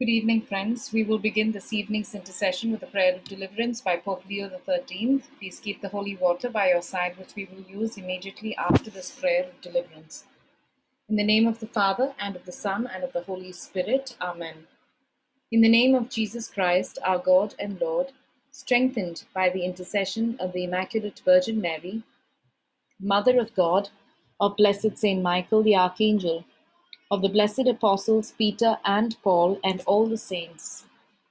Good evening, friends. We will begin this evening's intercession with a prayer of deliverance by Pope Leo XIII. Please keep the holy water by your side, which we will use immediately after this prayer of deliverance. In the name of the Father, and of the Son, and of the Holy Spirit. Amen. In the name of Jesus Christ, our God and Lord, strengthened by the intercession of the Immaculate Virgin Mary, Mother of God, of blessed Saint Michael the Archangel, of the blessed apostles Peter and Paul and all the saints,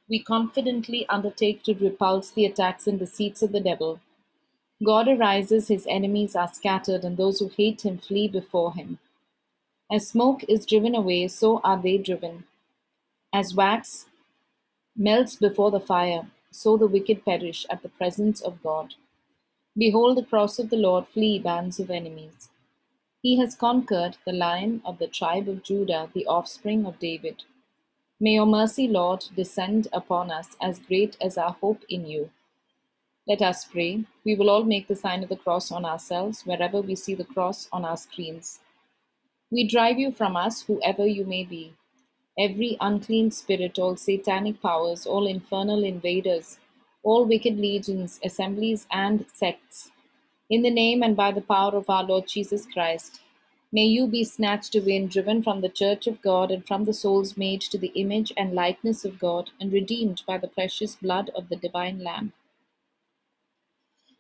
we confidently undertake to repulse the attacks and deceits of the devil. God arises, his enemies are scattered, and those who hate him flee before him. As smoke is driven away, so are they driven. As wax melts before the fire, so the wicked perish at the presence of God. Behold the cross of the Lord, flee bands of enemies. He has conquered the lion of the tribe of Judah, the offspring of David. May your mercy, Lord, descend upon us as great as our hope in you. Let us pray. We will all make the sign of the cross on ourselves wherever we see the cross on our screens. We drive you from us, whoever you may be. Every unclean spirit, all satanic powers, all infernal invaders, all wicked legions, assemblies, and sects in the name and by the power of our Lord Jesus Christ, may you be snatched away and driven from the church of God and from the souls made to the image and likeness of God and redeemed by the precious blood of the divine Lamb.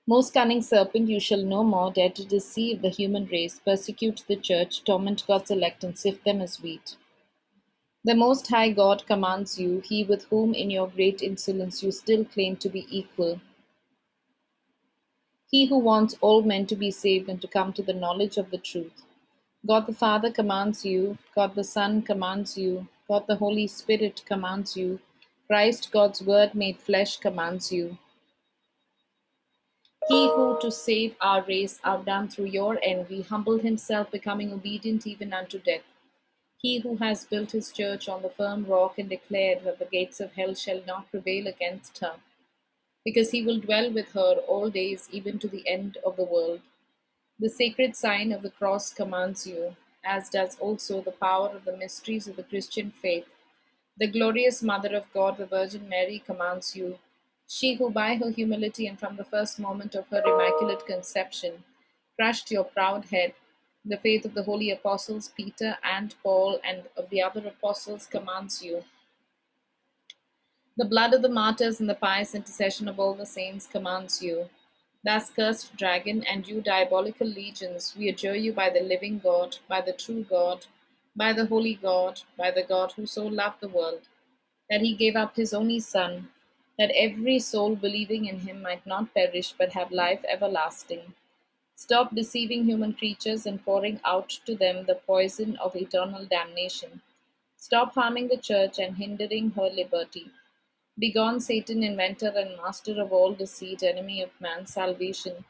Most cunning serpent, you shall no more dare to deceive the human race, persecute the church, torment God's elect, and sift them as wheat. The Most High God commands you, he with whom in your great insolence you still claim to be equal, he who wants all men to be saved and to come to the knowledge of the truth. God the Father commands you, God the Son commands you, God the Holy Spirit commands you, Christ, God's Word made flesh, commands you. He who to save our race outdone through your envy humbled himself, becoming obedient even unto death. He who has built his church on the firm rock and declared that the gates of hell shall not prevail against her because he will dwell with her all days, even to the end of the world. The sacred sign of the cross commands you, as does also the power of the mysteries of the Christian faith. The glorious Mother of God, the Virgin Mary, commands you, she who by her humility and from the first moment of her immaculate conception crushed your proud head, the faith of the holy apostles Peter and Paul and of the other apostles commands you the blood of the martyrs and the pious intercession of all the saints commands you. Thus, cursed dragon, and you diabolical legions, we adjure you by the living God, by the true God, by the holy God, by the God who so loved the world, that he gave up his only Son, that every soul believing in him might not perish but have life everlasting. Stop deceiving human creatures and pouring out to them the poison of eternal damnation. Stop harming the church and hindering her liberty. Begone, Satan, inventor and master of all deceit, enemy of man's salvation.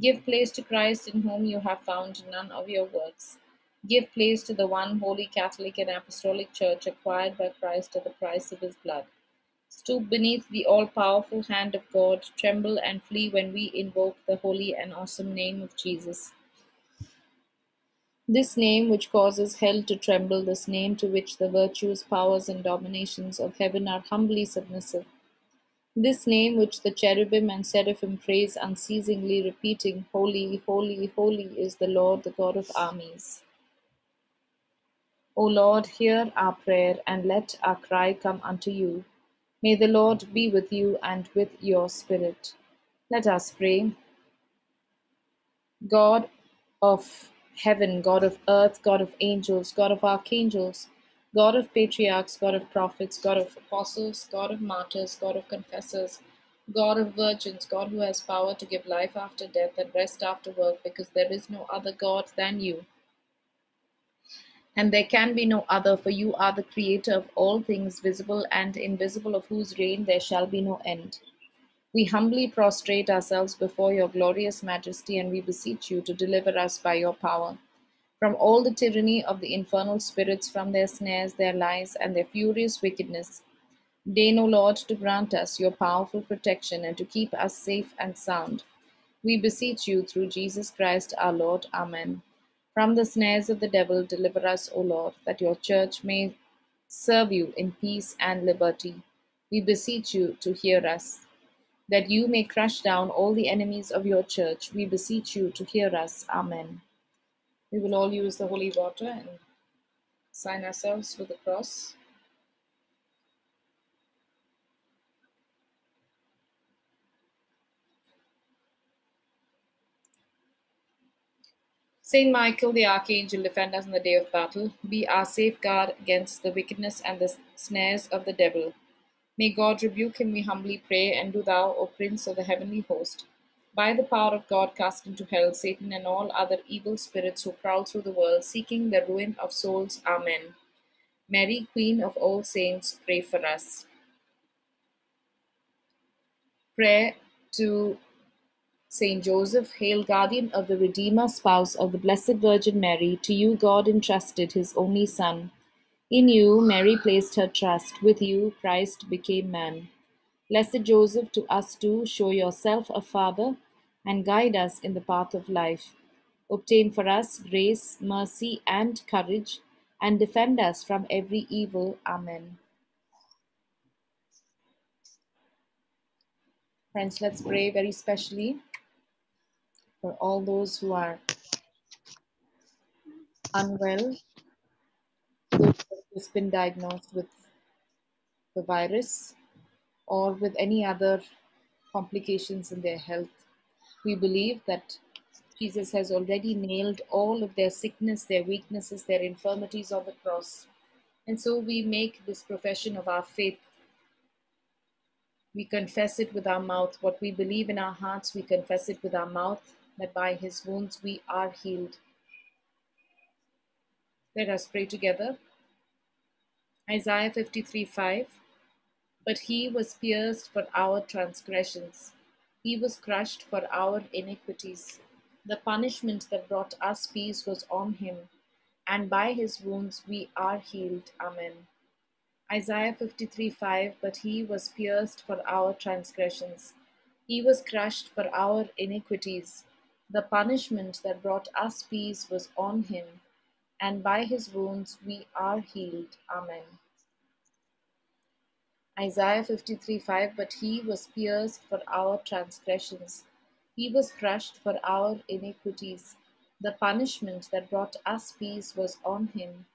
Give place to Christ, in whom you have found none of your works. Give place to the one holy Catholic and Apostolic Church acquired by Christ at the price of his blood. Stoop beneath the all powerful hand of God, tremble and flee when we invoke the holy and awesome name of Jesus. This name which causes hell to tremble, this name to which the virtues, powers, and dominations of heaven are humbly submissive. This name which the cherubim and seraphim praise unceasingly, repeating, Holy, holy, holy is the Lord, the God of armies. O Lord, hear our prayer and let our cry come unto you. May the Lord be with you and with your spirit. Let us pray. God of heaven, God of earth, God of angels, God of archangels, God of patriarchs, God of prophets, God of apostles, God of martyrs, God of confessors, God of virgins, God who has power to give life after death and rest after work, because there is no other God than you. And there can be no other, for you are the creator of all things visible and invisible, of whose reign there shall be no end. We humbly prostrate ourselves before your glorious majesty, and we beseech you to deliver us by your power from all the tyranny of the infernal spirits, from their snares, their lies, and their furious wickedness. Deign, O Lord, to grant us your powerful protection and to keep us safe and sound. We beseech you through Jesus Christ our Lord. Amen. From the snares of the devil, deliver us, O Lord, that your church may serve you in peace and liberty. We beseech you to hear us. That you may crush down all the enemies of your church, we beseech you to hear us. Amen. We will all use the holy water and sign ourselves with the cross. Saint Michael the Archangel, defend us in the day of battle. Be our safeguard against the wickedness and the snares of the devil. May God rebuke him, we humbly pray, and do thou, O Prince of the heavenly host, by the power of God, cast into hell Satan and all other evil spirits who prowl through the world, seeking the ruin of souls. Amen. Mary, Queen of all saints, pray for us. Prayer to Saint Joseph, hail guardian of the Redeemer, spouse of the Blessed Virgin Mary, to you God entrusted his only Son. In you Mary placed her trust, with you Christ became man. Blessed Joseph, to us too show yourself a father and guide us in the path of life. Obtain for us grace, mercy, and courage, and defend us from every evil. Amen. Friends, let's pray very specially for all those who are unwell, those who have just been diagnosed with the virus or with any other complications in their health. We believe that Jesus has already nailed all of their sickness, their weaknesses, their infirmities on the cross. And so we make this profession of our faith. We confess it with our mouth. What we believe in our hearts, we confess it with our mouth that by his wounds we are healed. Let us pray together. Isaiah 53 5. But he was pierced for our transgressions, he was crushed for our iniquities. The punishment that brought us peace was on him, and by his wounds we are healed. Amen. Isaiah 53 5 But he was pierced for our transgressions, he was crushed for our iniquities. The punishment that brought us peace was on him, and by his wounds we are healed. Amen. Isaiah 53 5 But he was pierced for our transgressions, he was crushed for our iniquities. The punishment that brought us peace was on him,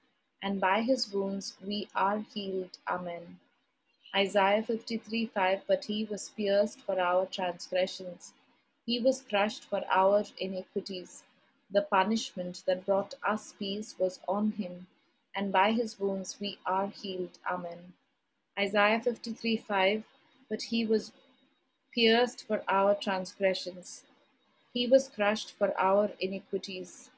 and by his wounds we are healed. Amen. Isaiah 53 5 But he was pierced for our transgressions he was crushed for our iniquities. The punishment that brought us peace was on him, and by his wounds we are healed. Amen. Isaiah 53 5 But he was pierced for our transgressions, he was crushed for our iniquities.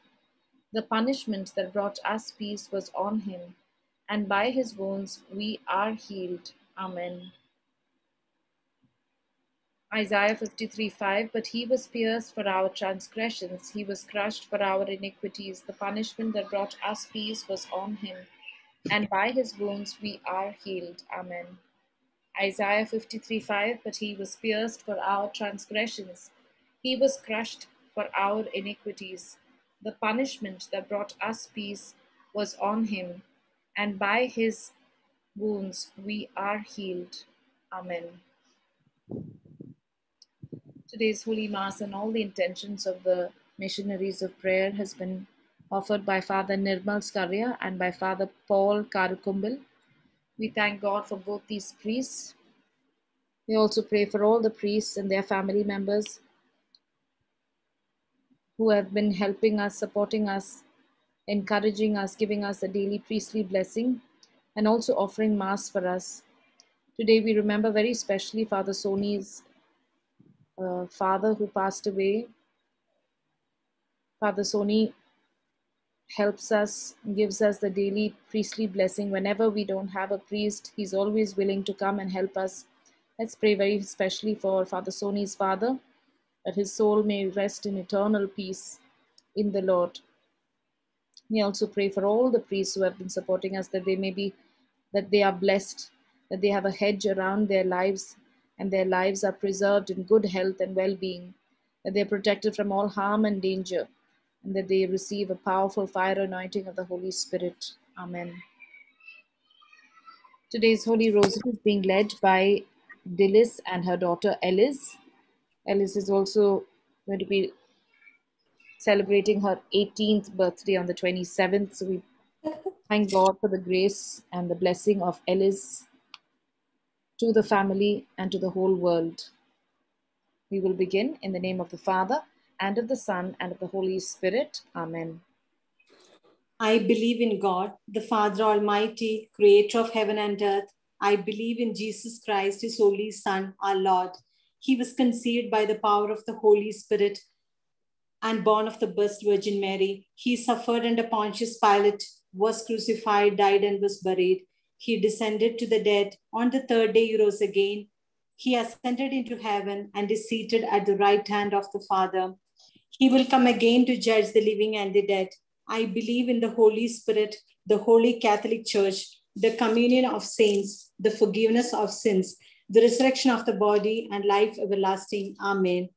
The punishment that brought us peace was on him, and by his wounds we are healed. Amen. Isaiah 53 5 But he was pierced for our transgressions, he was crushed for our iniquities. The punishment that brought us peace was on him, and by his wounds we are healed. Amen. Isaiah 53 5 But he was pierced for our transgressions, he was crushed for our iniquities. The punishment that brought us peace was on him, and by his wounds we are healed. Amen today's Holy Mass and all the intentions of the missionaries of prayer has been offered by Father Nirmal Skaria and by Father Paul Karukumbel. We thank God for both these priests. We also pray for all the priests and their family members who have been helping us, supporting us, encouraging us, giving us a daily priestly blessing, and also offering Mass for us. Today we remember very specially Father Soni's uh, father who passed away. Father Soni helps us, gives us the daily priestly blessing. Whenever we don't have a priest, he's always willing to come and help us. Let's pray very especially for Father Soni's father, that his soul may rest in eternal peace in the Lord. We also pray for all the priests who have been supporting us, that they may be, that they are blessed, that they have a hedge around their lives and their lives are preserved in good health and well being, that they are protected from all harm and danger, and that they receive a powerful fire anointing of the Holy Spirit. Amen. Today's Holy Rosary is being led by Dillis and her daughter Ellis. Ellis is also going to be celebrating her 18th birthday on the 27th. So we thank God for the grace and the blessing of Ellis to the family and to the whole world. We will begin in the name of the Father and of the Son and of the Holy Spirit. Amen. I believe in God, the Father Almighty, creator of heaven and earth. I believe in Jesus Christ, his only Son, our Lord. He was conceived by the power of the Holy Spirit and born of the Blessed Virgin Mary. He suffered under Pontius Pilate, was crucified, died, and was buried. He descended to the dead. On the third day, he rose again. He ascended into heaven and is seated at the right hand of the Father. He will come again to judge the living and the dead. I believe in the Holy Spirit, the Holy Catholic Church, the communion of saints, the forgiveness of sins, the resurrection of the body, and life everlasting. Amen.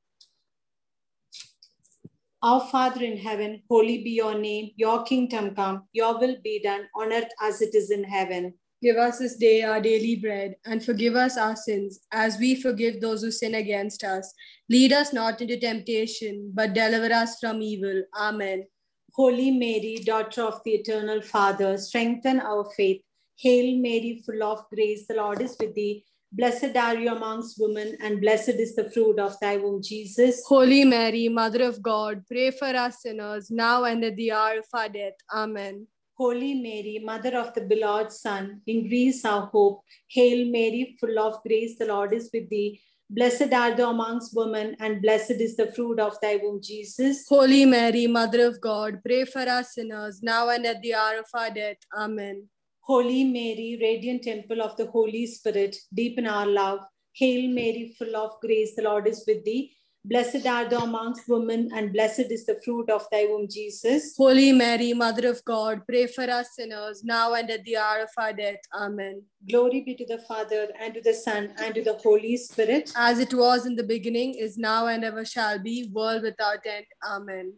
Our Father in heaven, holy be your name, your kingdom come, your will be done on earth as it is in heaven. Give us this day our daily bread, and forgive us our sins, as we forgive those who sin against us. Lead us not into temptation, but deliver us from evil. Amen. Holy Mary, daughter of the eternal Father, strengthen our faith. Hail Mary, full of grace, the Lord is with thee. Blessed are you amongst women, and blessed is the fruit of thy womb, Jesus. Holy Mary, Mother of God, pray for us sinners, now and at the hour of our death. Amen. Holy Mary, Mother of the beloved Son, increase our hope. Hail Mary, full of grace, the Lord is with thee. Blessed are thou amongst women, and blessed is the fruit of thy womb, Jesus. Holy Mary, Mother of God, pray for us sinners, now and at the hour of our death. Amen. Holy Mary, radiant temple of the Holy Spirit, deepen our love. Hail Mary, full of grace, the Lord is with thee. Blessed are thou amongst women, and blessed is the fruit of thy womb, Jesus. Holy Mary, Mother of God, pray for us sinners, now and at the hour of our death. Amen. Glory be to the Father, and to the Son, and to the Holy Spirit. As it was in the beginning, is now, and ever shall be, world without end. Amen.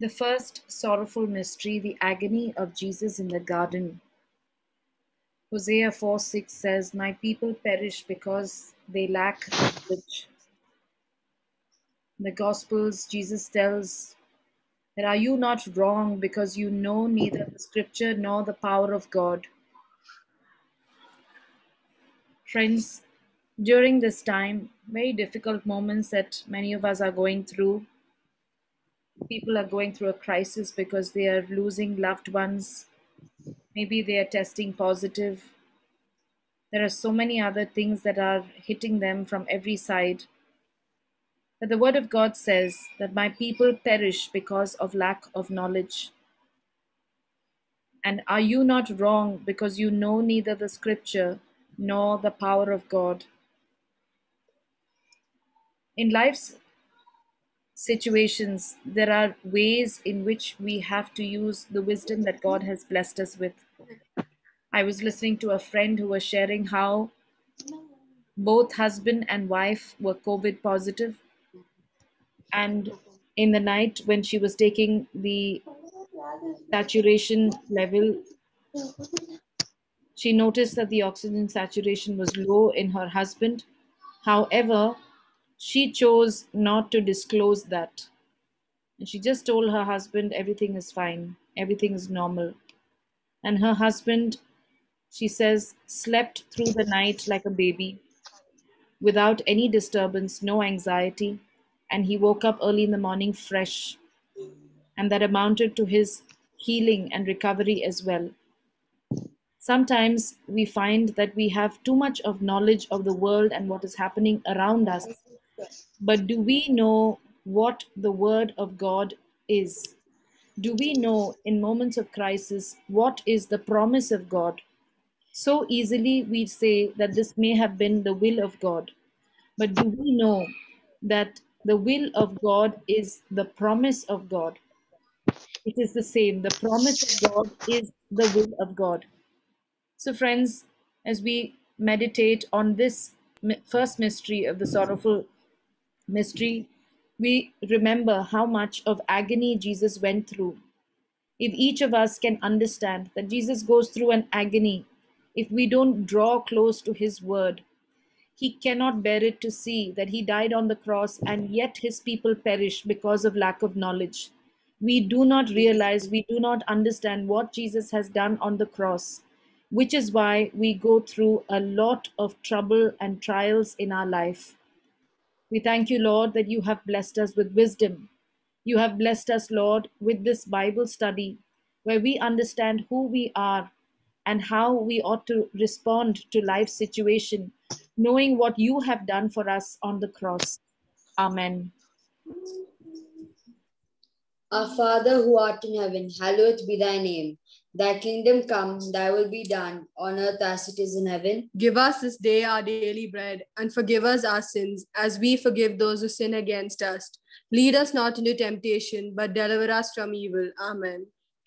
The first sorrowful mystery, the agony of Jesus in the garden. Hosea 4 6 says, My people perish because they lack the Gospels, Jesus tells that are you not wrong because you know neither the scripture nor the power of God? Friends, during this time, very difficult moments that many of us are going through, people are going through a crisis because they are losing loved ones. Maybe they are testing positive. There are so many other things that are hitting them from every side. But the Word of God says that my people perish because of lack of knowledge. And are you not wrong because you know neither the Scripture nor the power of God? In life's situations, there are ways in which we have to use the wisdom that God has blessed us with. I was listening to a friend who was sharing how both husband and wife were COVID positive. and in the night when she was taking the saturation level, she noticed that the oxygen saturation was low in her husband. However, she chose not to disclose that. And she just told her husband everything is fine, everything is normal. And her husband, she says, slept through the night like a baby without any disturbance, no anxiety. And he woke up early in the morning fresh. And that amounted to his healing and recovery as well. Sometimes we find that we have too much of knowledge of the world and what is happening around us. But do we know what the Word of God is? Do we know in moments of crisis what is the promise of God? So easily we say that this may have been the will of God. But do we know that the will of God is the promise of God? It is the same. The promise of God is the will of God. So, friends, as we meditate on this first mystery of the sorrowful mystery, we remember how much of agony Jesus went through. If each of us can understand that Jesus goes through an agony, if we don't draw close to his word, he cannot bear it to see that he died on the cross and yet his people perish because of lack of knowledge. We do not realize, we do not understand what Jesus has done on the cross, which is why we go through a lot of trouble and trials in our life. We thank you, Lord, that you have blessed us with wisdom. You have blessed us, Lord, with this Bible study where we understand who we are and how we ought to respond to life's situation, knowing what you have done for us on the cross. Amen. Our Father who art in heaven, hallowed be thy name. Thy kingdom come, thy will be done, on earth as it is in heaven. Give us this day our daily bread, and forgive us our sins, as we forgive those who sin against us. Lead us not into temptation, but deliver us from evil. Amen.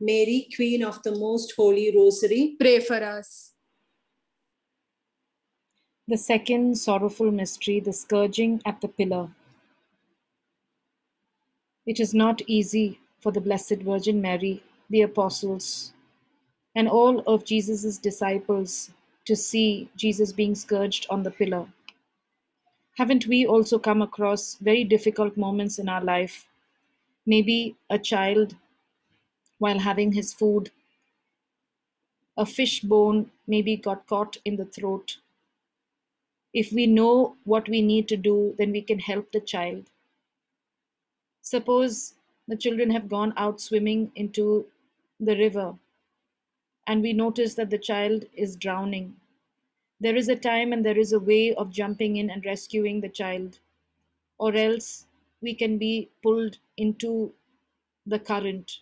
Mary, Queen of the Most Holy Rosary, Pray for us. The second sorrowful mystery, the scourging at the pillar. It is not easy for the Blessed Virgin Mary, the apostles, and all of Jesus' disciples to see Jesus being scourged on the pillar. Haven't we also come across very difficult moments in our life? Maybe a child, while having his food, a fish bone maybe got caught in the throat. If we know what we need to do, then we can help the child. Suppose the children have gone out swimming into the river and we notice that the child is drowning. There is a time and there is a way of jumping in and rescuing the child, or else we can be pulled into the current.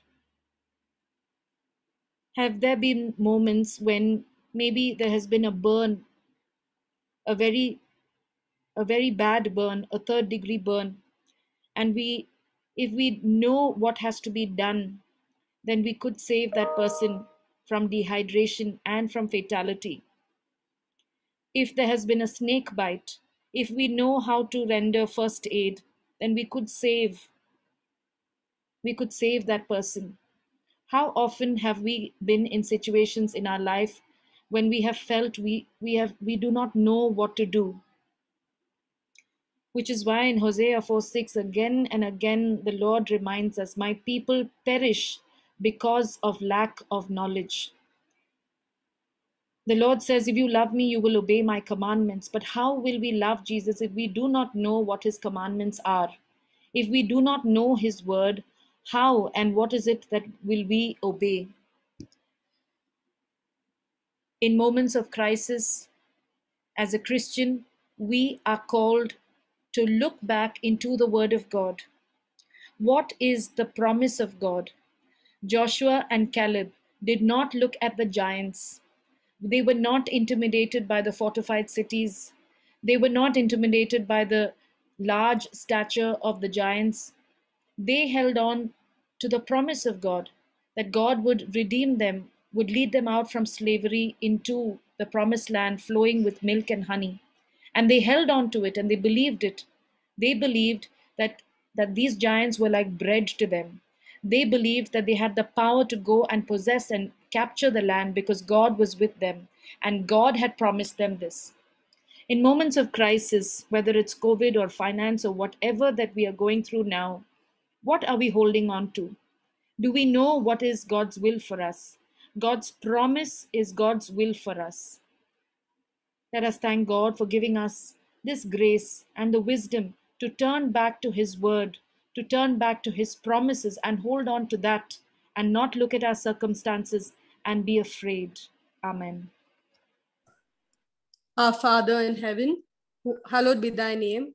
Have there been moments when maybe there has been a burn, a very a very bad burn, a third degree burn, and we if we know what has to be done, then we could save that person from dehydration and from fatality. If there has been a snake bite, if we know how to render first aid, then we could save we could save that person. How often have we been in situations in our life when we have felt we, we have we do not know what to do? Which is why in Hosea 4 6 again and again the Lord reminds us, My people perish because of lack of knowledge. The Lord says, If you love me, you will obey my commandments. But how will we love Jesus if we do not know what his commandments are? If we do not know his word, how and what is it that will we obey? In moments of crisis, as a Christian, we are called to look back into the Word of God. What is the promise of God? Joshua and Caleb did not look at the giants. They were not intimidated by the fortified cities. They were not intimidated by the large stature of the giants. They held on to the promise of God that God would redeem them, would lead them out from slavery into the promised land flowing with milk and honey. And they held on to it and they believed it. They believed that, that these giants were like bread to them. They believed that they had the power to go and possess and capture the land because God was with them and God had promised them this. In moments of crisis, whether it's COVID or finance or whatever that we are going through now, what are we holding on to? Do we know what is God's will for us? God's promise is God's will for us. Let us thank God for giving us this grace and the wisdom to turn back to His word, to turn back to His promises and hold on to that and not look at our circumstances and be afraid. Amen. Our Father in heaven, hallowed be thy name.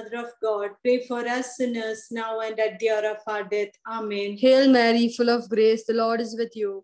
of God, pray for us sinners now and at the hour of our death. Amen. Hail Mary, full of grace, the Lord is with you.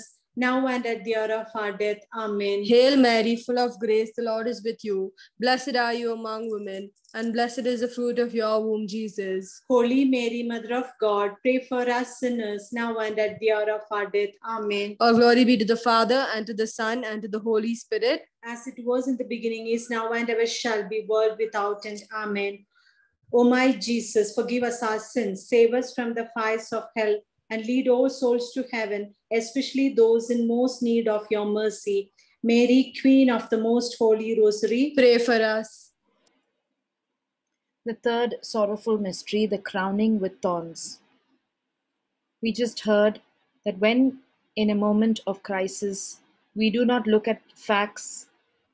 now and at the hour of our death. Amen. Hail Mary, full of grace, the Lord is with you. Blessed are you among women, and blessed is the fruit of your womb, Jesus. Holy Mary, Mother of God, pray for us sinners now and at the hour of our death. Amen. All glory be to the Father, and to the Son, and to the Holy Spirit. As it was in the beginning, is now, and ever shall be, world without end. Amen. O my Jesus, forgive us our sins, save us from the fires of hell, and lead all souls to heaven, especially those in most need of your mercy. Mary, Queen of the Most Holy Rosary, Pray for us. The third sorrowful mystery, the crowning with thorns. We just heard that when in a moment of crisis, we do not look at facts,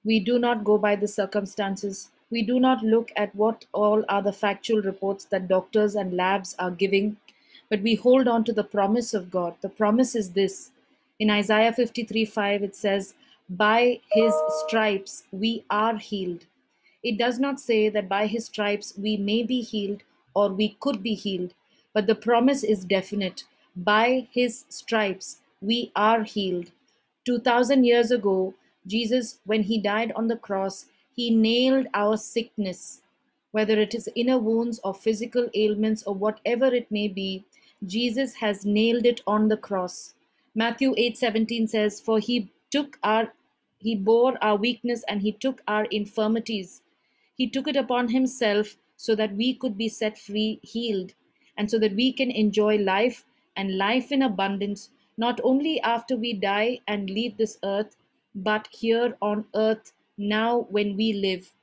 we do not go by the circumstances, we do not look at what all are the factual reports that doctors and labs are giving, but we hold on to the promise of God. The promise is this. In Isaiah 53 5, it says, By his stripes we are healed. It does not say that by his stripes we may be healed or we could be healed, but the promise is definite. By his stripes we are healed. 2000 years ago, Jesus, when he died on the cross, he nailed our sickness, whether it is inner wounds or physical ailments or whatever it may be. Jesus has nailed it on the cross. Matthew 8:17 says, "For he took our he bore our weakness and he took our infirmities. He took it upon himself so that we could be set free, healed, and so that we can enjoy life and life in abundance, not only after we die and leave this earth, but here on earth now when we live.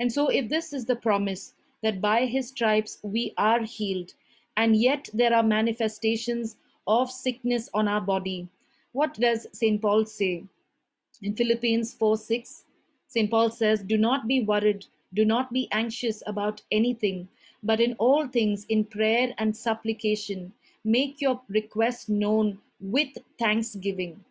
And so, if this is the promise that by his stripes we are healed, and yet there are manifestations of sickness on our body, what does St. Paul say? In Philippians 4 6, St. Paul says, Do not be worried, do not be anxious about anything, but in all things, in prayer and supplication, make your request known with thanksgiving.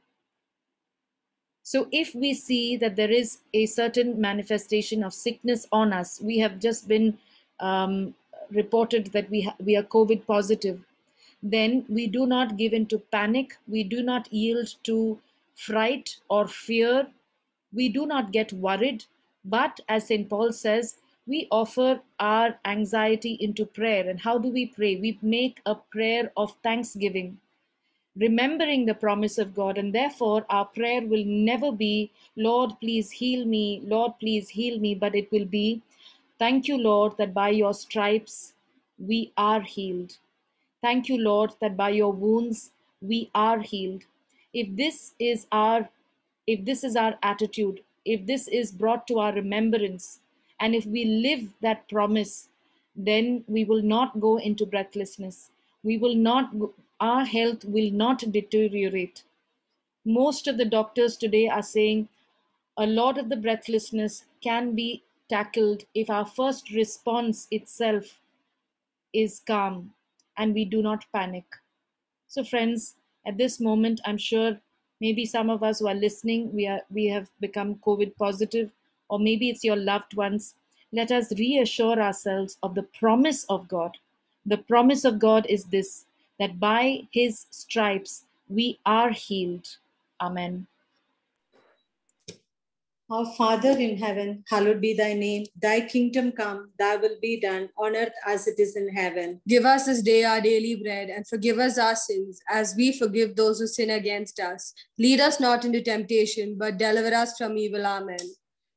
So, if we see that there is a certain manifestation of sickness on us, we have just been um, reported that we, we are COVID positive, then we do not give in to panic, we do not yield to fright or fear, we do not get worried, but as St. Paul says, we offer our anxiety into prayer. And how do we pray? We make a prayer of thanksgiving remembering the promise of God. And therefore, our prayer will never be, Lord, please heal me, Lord, please heal me, but it will be, Thank you, Lord, that by your stripes we are healed. Thank you, Lord, that by your wounds we are healed. If this is our if this is our attitude, if this is brought to our remembrance, and if we live that promise, then we will not go into breathlessness. We will not, our health will not deteriorate. Most of the doctors today are saying a lot of the breathlessness can be tackled if our first response itself is calm and we do not panic. So, friends, at this moment, I'm sure maybe some of us who are listening, we are we have become COVID positive, or maybe it's your loved ones. Let us reassure ourselves of the promise of God. The promise of God is this that by his stripes we are healed. Amen. Our Father in heaven, hallowed be thy name. Thy kingdom come, thy will be done on earth as it is in heaven. Give us this day our daily bread, and forgive us our sins, as we forgive those who sin against us. Lead us not into temptation, but deliver us from evil. Amen.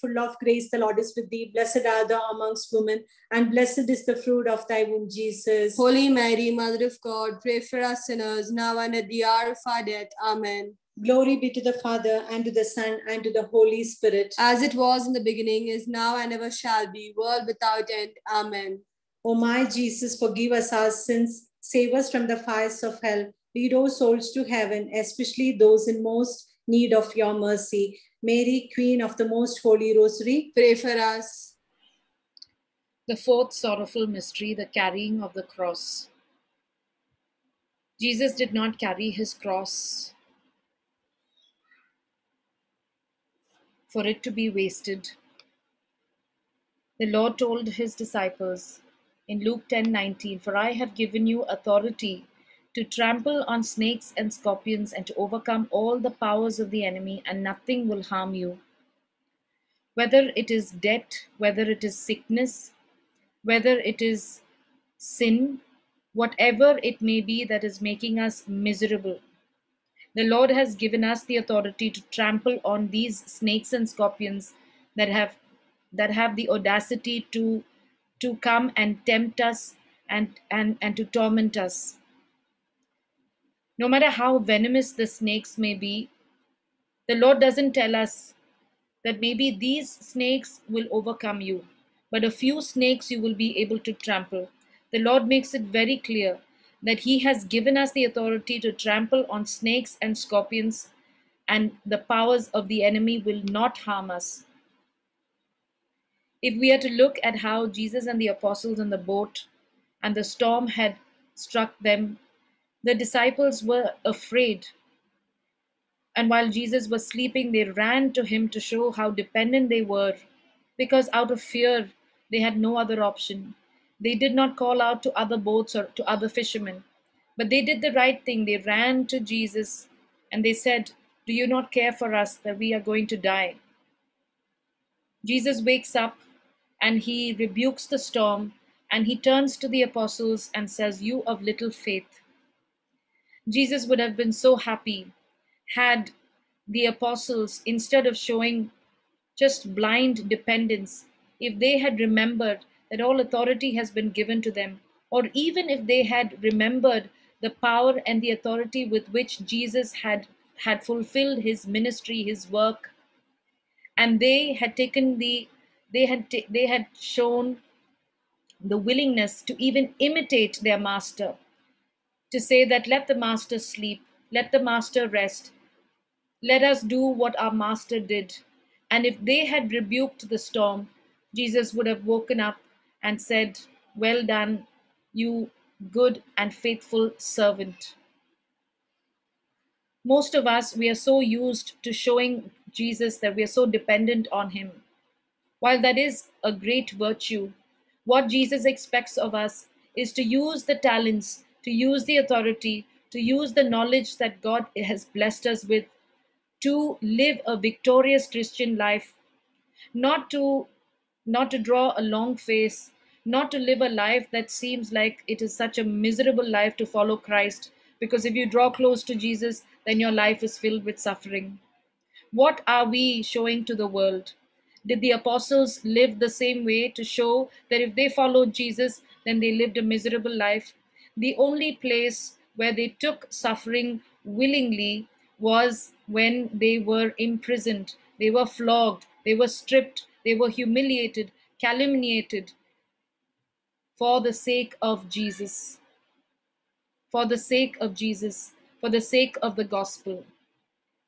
full of grace, the Lord is with thee. Blessed art thou amongst women, and blessed is the fruit of thy womb, Jesus. Holy Mary, Mother of God, pray for us sinners, now and at the hour of our death. Amen. Glory be to the Father, and to the Son, and to the Holy Spirit. As it was in the beginning, is now, and ever shall be, world without end. Amen. O my Jesus, forgive us our sins, save us from the fires of hell, lead all souls to heaven, especially those in most need of your mercy. Mary, Queen of the Most Holy Rosary, Pray for us. The fourth sorrowful mystery, the carrying of the cross. Jesus did not carry his cross for it to be wasted. The Lord told his disciples in Luke 10:19, "For I have given you authority to trample on snakes and scorpions and to overcome all the powers of the enemy, and nothing will harm you." Whether it is debt, whether it is sickness, whether it is sin, whatever it may be that is making us miserable. The Lord has given us the authority to trample on these snakes and scorpions that have that have the audacity to to come and tempt us and and and to torment us. No matter how venomous the snakes may be, the Lord doesn't tell us that maybe these snakes will overcome you, but a few snakes you will be able to trample. The Lord makes it very clear that He has given us the authority to trample on snakes and scorpions, and the powers of the enemy will not harm us. If we are to look at how Jesus and the apostles in the boat and the storm had struck them, the disciples were afraid. And while Jesus was sleeping, they ran to him to show how dependent they were, because out of fear, they had no other option. They did not call out to other boats or to other fishermen, but they did the right thing. They ran to Jesus and they said, Do you not care for us that we are going to die? Jesus wakes up and he rebukes the storm and he turns to the apostles and says, You of little faith. Jesus would have been so happy had the apostles, instead of showing just blind dependence, if they had remembered that all authority has been given to them, or even if they had remembered the power and the authority with which Jesus had, had fulfilled his ministry, his work, and they had taken the they had they had shown the willingness to even imitate their master to say that let the master sleep let the master rest let us do what our master did and if they had rebuked the storm jesus would have woken up and said, Well done, you good and faithful servant. Most of us, we are so used to showing Jesus that we are so dependent on him. While that is a great virtue, what Jesus expects of us is to use the talents, to use the authority, to use the knowledge that God has blessed us with to live a victorious Christian life, not to not to draw a long face, not to live a life that seems like it is such a miserable life to follow Christ. Because if you draw close to Jesus, then your life is filled with suffering. What are we showing to the world? Did the apostles live the same way to show that if they followed Jesus, then they lived a miserable life? The only place where they took suffering willingly was when they were imprisoned, they were flogged, they were stripped, they were humiliated, calumniated for the sake of Jesus. For the sake of Jesus, for the sake of the gospel.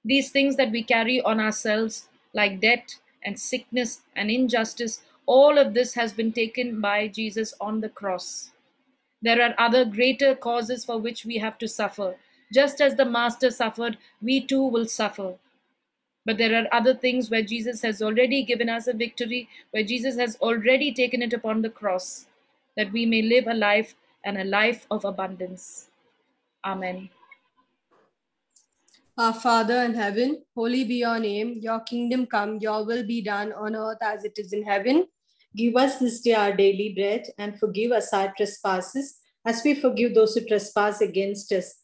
These things that we carry on ourselves, like debt and sickness and injustice, all of this has been taken by Jesus on the cross. There are other greater causes for which we have to suffer. Just as the Master suffered, we too will suffer. But there are other things where Jesus has already given us a victory, where Jesus has already taken it upon the cross, that we may live a life and a life of abundance. Amen. Our Father in heaven, holy be your name. Your kingdom come, your will be done on earth as it is in heaven. Give us this day our daily bread and forgive us our trespasses as we forgive those who trespass against us.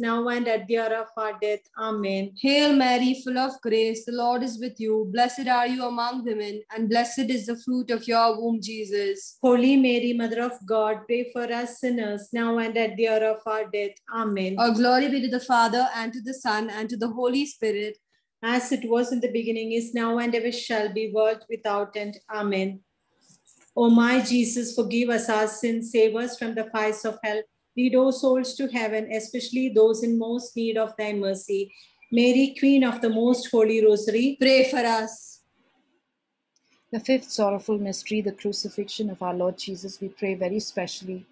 now and at the hour of our death. Amen. Hail Mary, full of grace, the Lord is with you. Blessed are you among women, and blessed is the fruit of your womb, Jesus. Holy Mary, Mother of God, pray for us sinners, now and at the hour of our death. Amen. All glory be to the Father, and to the Son, and to the Holy Spirit, As it was in the beginning, is now, and ever shall be, world without end. Amen. O my Jesus, forgive us our sins, save us from the fires of hell. Lead all souls to heaven, especially those in most need of thy mercy. Mary, Queen of the Most Holy Rosary, pray for us. The fifth sorrowful mystery, the crucifixion of our Lord Jesus, we pray very specially.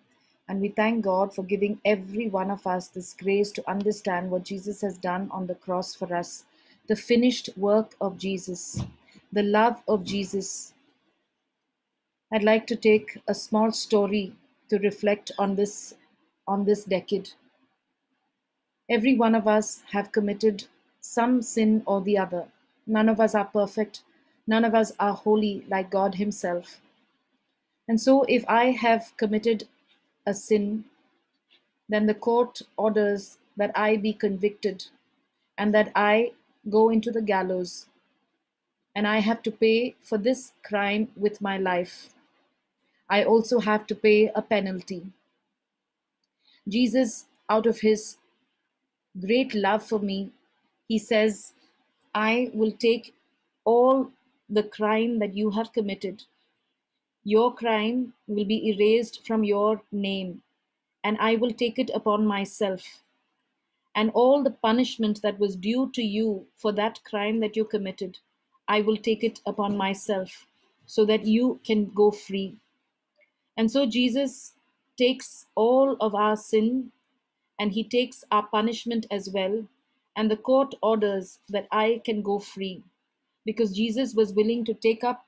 And we thank God for giving every one of us this grace to understand what Jesus has done on the cross for us, the finished work of Jesus, the love of Jesus. I'd like to take a small story to reflect on this on this decade. Every one of us have committed some sin or the other. None of us are perfect. None of us are holy like God Himself. And so, if I have committed a sin, then the court orders that I be convicted and that I go into the gallows. And I have to pay for this crime with my life. I also have to pay a penalty. Jesus, out of his great love for me, he says, I will take all the crime that you have committed. Your crime will be erased from your name, and I will take it upon myself. And all the punishment that was due to you for that crime that you committed, I will take it upon myself so that you can go free. And so Jesus takes all of our sin and he takes our punishment as well. And the court orders that I can go free because Jesus was willing to take up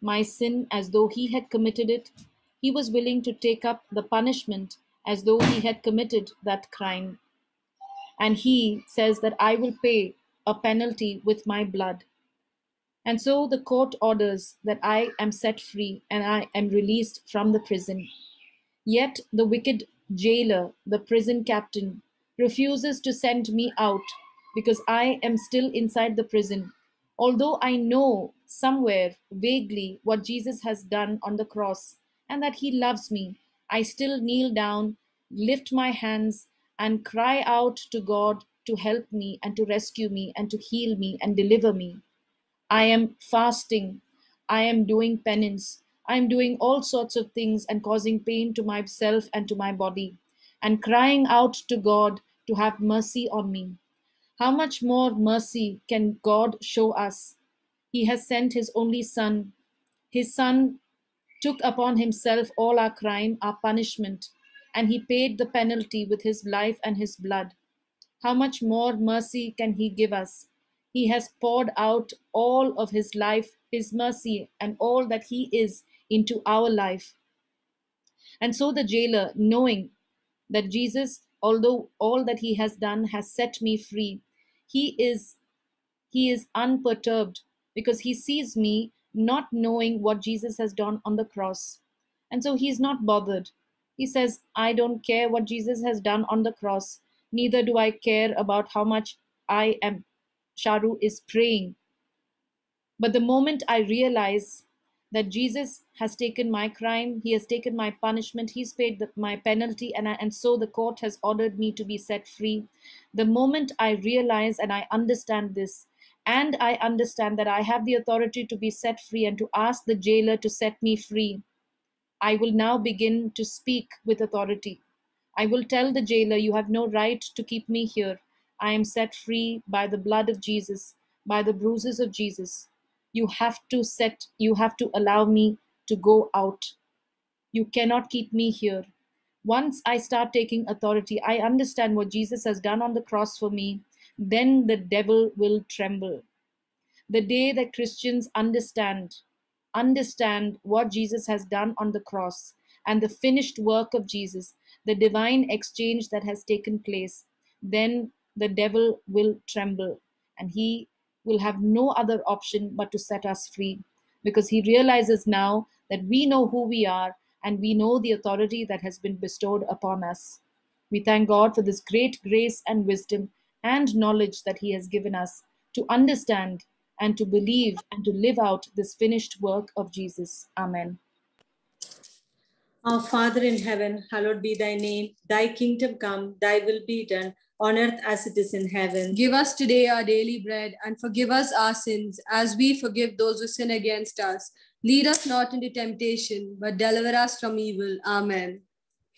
my sin as though he had committed it. He was willing to take up the punishment as though he had committed that crime. And he says that I will pay a penalty with my blood. And so the court orders that I am set free and I am released from the prison. Yet the wicked jailer, the prison captain, refuses to send me out because I am still inside the prison. Although I know somewhere vaguely what Jesus has done on the cross and that he loves me, I still kneel down, lift my hands, and cry out to God to help me and to rescue me and to heal me and deliver me. I am fasting. I am doing penance. I am doing all sorts of things and causing pain to myself and to my body and crying out to God to have mercy on me. How much more mercy can God show us? He has sent His only Son. His Son took upon Himself all our crime, our punishment, and He paid the penalty with His life and His blood. How much more mercy can He give us? He has poured out all of His life, His mercy, and all that He is into our life. And so the jailer, knowing that Jesus, although all that he has done has set me free, he is he is unperturbed because he sees me not knowing what Jesus has done on the cross. And so he's not bothered. He says, I don't care what Jesus has done on the cross, neither do I care about how much I am Sharu is praying. But the moment I realize that Jesus has taken my crime, he has taken my punishment, he's paid the, my penalty, and, I, and so the court has ordered me to be set free. The moment I realize and I understand this, and I understand that I have the authority to be set free and to ask the jailer to set me free, I will now begin to speak with authority. I will tell the jailer, You have no right to keep me here. I am set free by the blood of Jesus, by the bruises of Jesus. You have to set, you have to allow me to go out. You cannot keep me here. Once I start taking authority, I understand what Jesus has done on the cross for me, then the devil will tremble. The day that Christians understand, understand what Jesus has done on the cross and the finished work of Jesus, the divine exchange that has taken place, then the devil will tremble and he will have no other option but to set us free because he realizes now that we know who we are and we know the authority that has been bestowed upon us. We thank God for this great grace and wisdom and knowledge that he has given us to understand and to believe and to live out this finished work of Jesus. Amen. Our Father in heaven, hallowed be thy name. Thy kingdom come, thy will be done on earth as it is in heaven. Give us today our daily bread and forgive us our sins as we forgive those who sin against us. Lead us not into temptation, but deliver us from evil. Amen.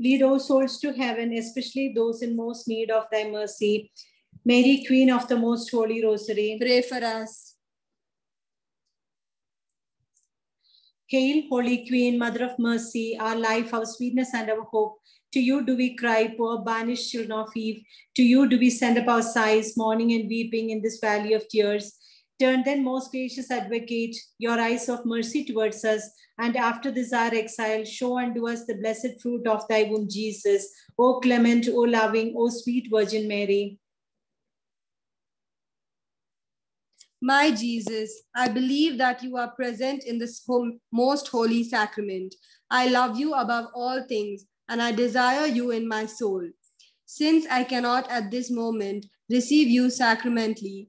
Lead all souls to heaven, especially those in most need of thy mercy. Mary, Queen of the Most Holy Rosary. Pray for us. Hail, Holy Queen, Mother of Mercy, our life, our sweetness, and our hope. To you do we cry, poor banished children of Eve. To you do we send up our sighs, mourning and weeping in this valley of tears. Turn then, most gracious advocate, your eyes of mercy towards us, and after this our exile, show unto us the blessed fruit of thy womb, Jesus. O clement, O loving, O sweet Virgin Mary. My Jesus, I believe that you are present in this most holy sacrament. I love you above all things, and I desire you in my soul. Since I cannot at this moment receive you sacramentally,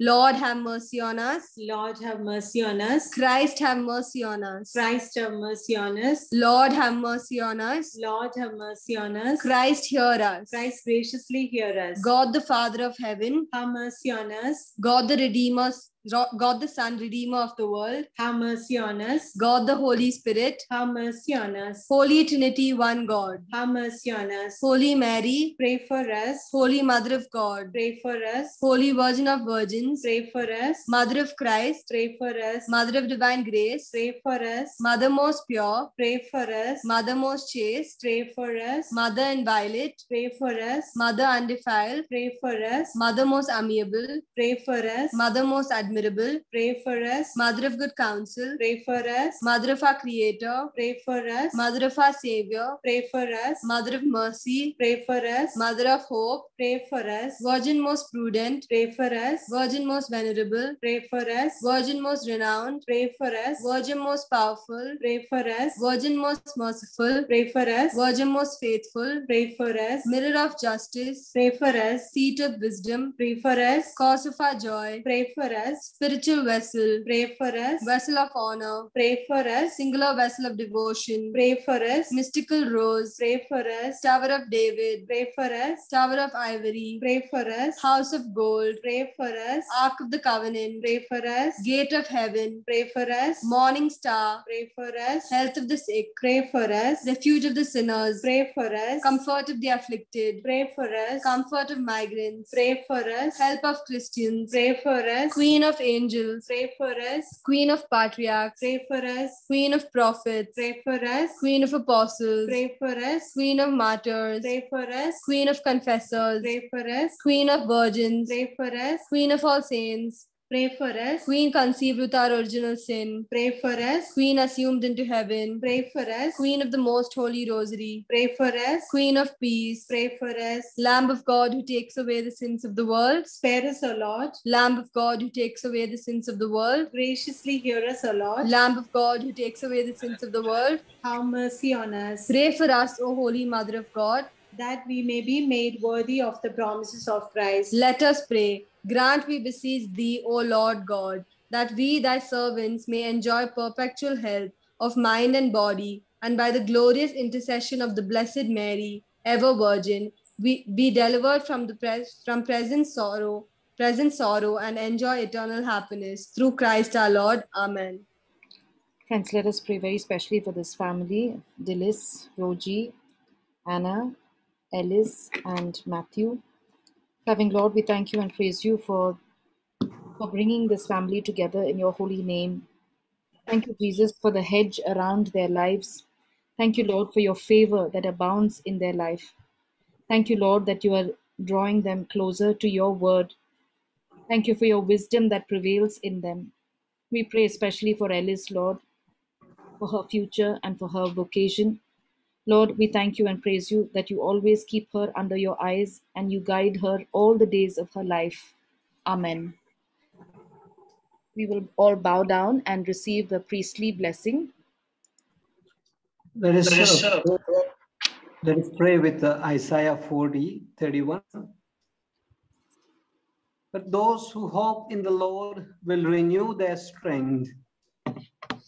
Lord, have mercy on us. Lord, have mercy on us. Christ, have mercy on us. Christ, have mercy on us. Lord, have mercy on us. Lord, have mercy on us. Christ, hear us. Christ, graciously hear us. God, the Father of heaven, have mercy on us. God, the Redeemer, God, the Son, Redeemer of the world, have mercy on us. God, the Holy Spirit, have mercy on us. Holy Trinity, one God, have mercy on us. Holy Mary, pray for us. Holy Mother of God, pray for us. Holy Virgin of Virgins, pray for us. Mother of Christ, pray for us. Mother of Divine Grace, pray for us. Mother most pure, pray for us. Mother most chaste, pray for us. Mother inviolate, pray for us. Mother undefiled, pray for us. Mother most amiable, pray for us. Mother most admirable, pray for us. Mother of good counsel, pray for us. Mother of our Creator, pray for us. Mother of our Savior, pray for us. Mother of mercy, pray for us. Mother of hope, pray for us. Virgin most prudent, pray for us. Virgin most venerable, pray for us. Virgin most renowned, pray for us. Virgin most powerful, pray for us. Virgin most merciful, pray for us. Virgin most faithful, pray for us. Mirror of justice, pray for us. Seat of wisdom, pray for us. Cause of our joy, pray for us. Spiritual vessel, pray for us. Vessel of honor, pray for us. Singular vessel of devotion, pray for us. Mystical rose, pray for us. Tower of David, pray for us. Tower of ivory, pray for us. House of gold, pray for us. Ark of the covenant, pray for us. Gate of heaven, pray for us. Morning star, pray for us. Health of the sick, pray for us. Refuge of the sinners, pray for us. Comfort of the afflicted, pray for us. Comfort of migrants, pray for us. Help of Christians, pray for us. Queen of angels, pray for us. Queen of patriarchs, pray for us. Queen of prophets, pray for us. Queen of apostles, pray for us. Queen of martyrs, pray for us. Queen of confessors, pray for us. Queen of virgins, pray for us. Queen of all saints, Pray for us. Queen conceived without our original sin. Pray for us. Queen assumed into heaven. Pray for us. Queen of the most holy rosary. Pray for us. Queen of peace. Pray for us. Lamb of God who takes away the sins of the world. Spare us, O Lord. Lamb of God who takes away the sins of the world. Graciously hear us, O Lord. Lamb of God who takes away the sins of the world. Have mercy on us. Pray for us, O Holy Mother of God. That we may be made worthy of the promises of Christ. Let us pray. Grant, we beseech thee, O Lord God, that we, thy servants, may enjoy perpetual health of mind and body, and by the glorious intercession of the Blessed Mary, ever Virgin, we be delivered from the pres- from present sorrow, present sorrow, and enjoy eternal happiness through Christ our Lord. Amen. Friends, let us pray very specially for this family Dillis, Roji, Anna, Ellis, and Matthew. Loving Lord, we thank you and praise you for, for bringing this family together in your holy name. Thank you, Jesus, for the hedge around their lives. Thank you, Lord, for your favor that abounds in their life. Thank you, Lord, that you are drawing them closer to your word. Thank you for your wisdom that prevails in them. We pray especially for Ellis, Lord, for her future and for her vocation. Lord, we thank you and praise you that you always keep her under your eyes and you guide her all the days of her life. Amen. We will all bow down and receive the priestly blessing. Let us, uh, let us pray with uh, Isaiah 40, 31. But those who hope in the Lord will renew their strength.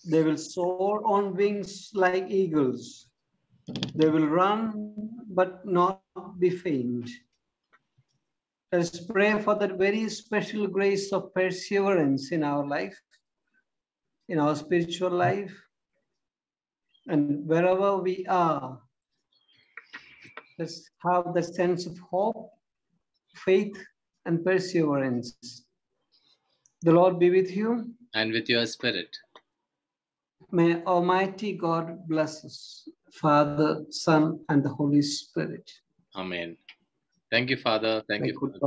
They will soar on wings like eagles. They will run but not be faint. Let us pray for that very special grace of perseverance in our life, in our spiritual life, and wherever we are. Let's have the sense of hope, faith, and perseverance. The Lord be with you. and with your spirit. May Almighty God bless us, Father, Son, and the Holy Spirit. Amen. Thank you, Father. Thank May you.